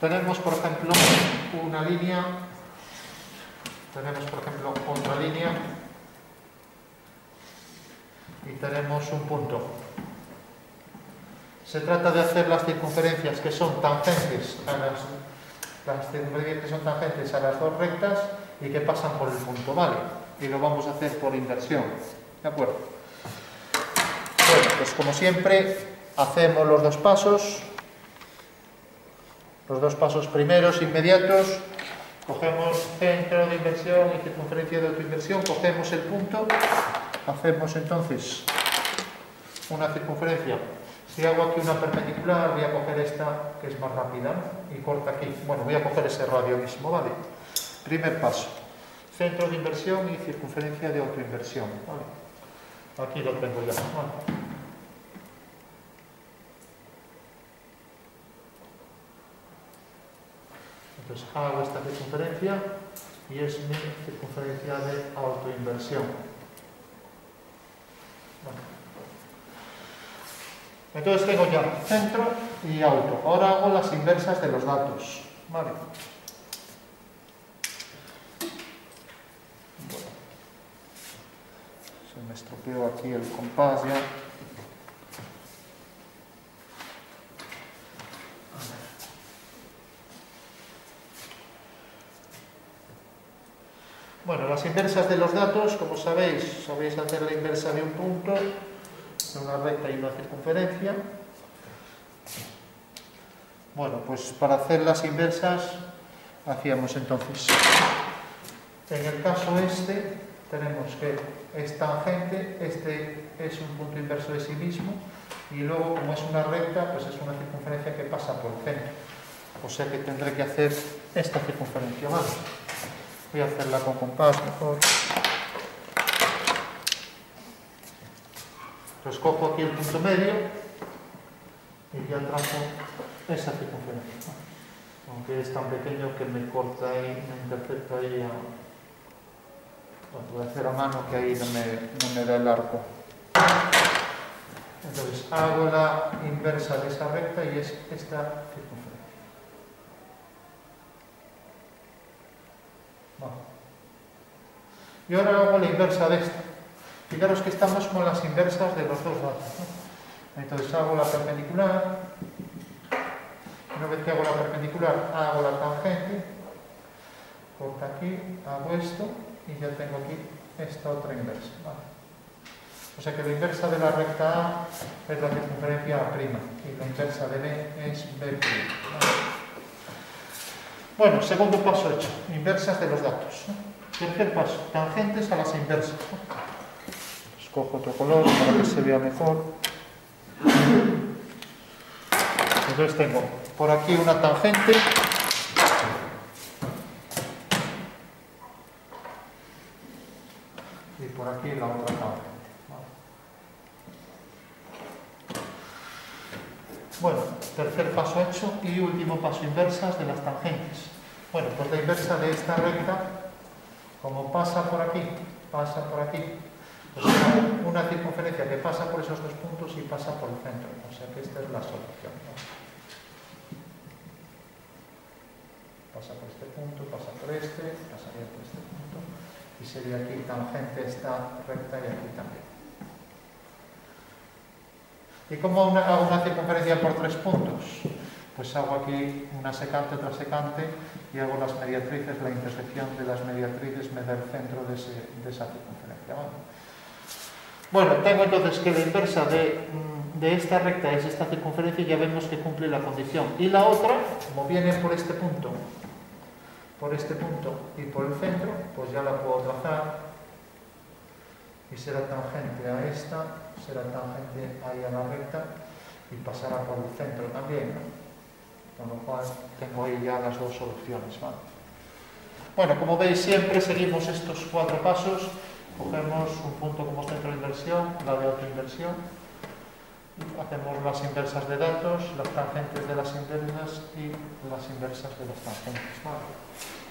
tenemos, por ejemplo, una línea, tenemos, por ejemplo, otra línea y tenemos un punto. Se trata de hacer las circunferencias que son tangentes a las, las circunferencias que son tangentes a las dos rectas y que pasan por el punto, ¿vale? Y lo vamos a hacer por inversión, ¿de acuerdo? Bueno, pues como siempre, hacemos los dos pasos, los dos pasos primeros inmediatos, cogemos centro de inversión y circunferencia de autoinversión, cogemos el punto, hacemos entonces una circunferencia. Si hago aquí una perpendicular, voy a coger esta que es más rápida y corta aquí. Bueno, voy a coger ese radio mismo, ¿vale? Primer paso, centro de inversión y circunferencia de autoinversión. ¿vale? Aquí lo tengo ya. Entonces hago esta circunferencia y es mi circunferencia de autoinversión. Entonces tengo ya centro y auto. Ahora hago las inversas de los datos. Vale. Bueno. Se me estropeó aquí el compás ya. Bueno, las inversas de los datos, como sabéis, sabéis hacer la inversa de un punto, de una recta y una circunferencia. Bueno, pues para hacer las inversas hacíamos entonces. En el caso este, tenemos que es tangente, este es un punto inverso de sí mismo, y luego, como es una recta, pues es una circunferencia que pasa por el centro. O sea que tendré que hacer esta circunferencia, ¿vale? Voy a hacerla con compás mejor. Pues cojo aquí el punto medio y ya trazo esa circunferencia. Aunque es tan pequeño que me corta ahí, me intercepta ahí. Bueno, voy a hacer a mano que ahí no me, no me da el arco. Entonces hago la inversa de esa recta y es esta circunferencia. Y ahora hago la inversa de esta. Fijaros que estamos con las inversas de los dos. ¿no? Entonces hago la perpendicular. Una vez que hago la perpendicular, hago la tangente. Corto aquí, hago esto y ya tengo aquí esta otra inversa. O sea que la inversa de la recta A es la circunferencia A' y la inversa de B es B'. Bueno, segundo paso hecho, inversas de los datos. Tercer paso, tangentes a las inversas. Escojo otro color para que se vea mejor. Entonces tengo por aquí una tangente. Y por aquí la otra tangente. Bueno, tercer paso hecho y último paso, inversas de las tangentes. Bueno, pues la inversa de esta recta como pasa por aquí, pasa por aquí. O sea, una circunferencia que pasa por esos dos puntos y pasa por el centro. O sea que esta es la solución. ¿no? Pasa por este punto, pasa por este, pasaría por este punto. Y sería aquí tangente esta recta y aquí también. ¿Y cómo hago una, una circunferencia por tres puntos? Pues hago aquí una secante, otra secante y hago las mediatrices, la intersección de las mediatrices me da el centro de, esa circunferencia. Bueno, tengo entonces que la inversa de, de, esta recta es esta circunferencia y ya vemos que cumple la condición. Y la otra, como viene por este punto, por este punto y por el centro, pues ya la puedo trazar y será tangente a esta, será tangente ahí a la recta y pasará por el centro también. Con lo cual tengo ahí ya las dos soluciones. ¿vale? Bueno, como veis siempre seguimos estos cuatro pasos. Cogemos un punto como centro de inversión, la de autoinversión. Hacemos las inversas de datos, las tangentes de las inversas y las inversas de las tangentes. ¿vale?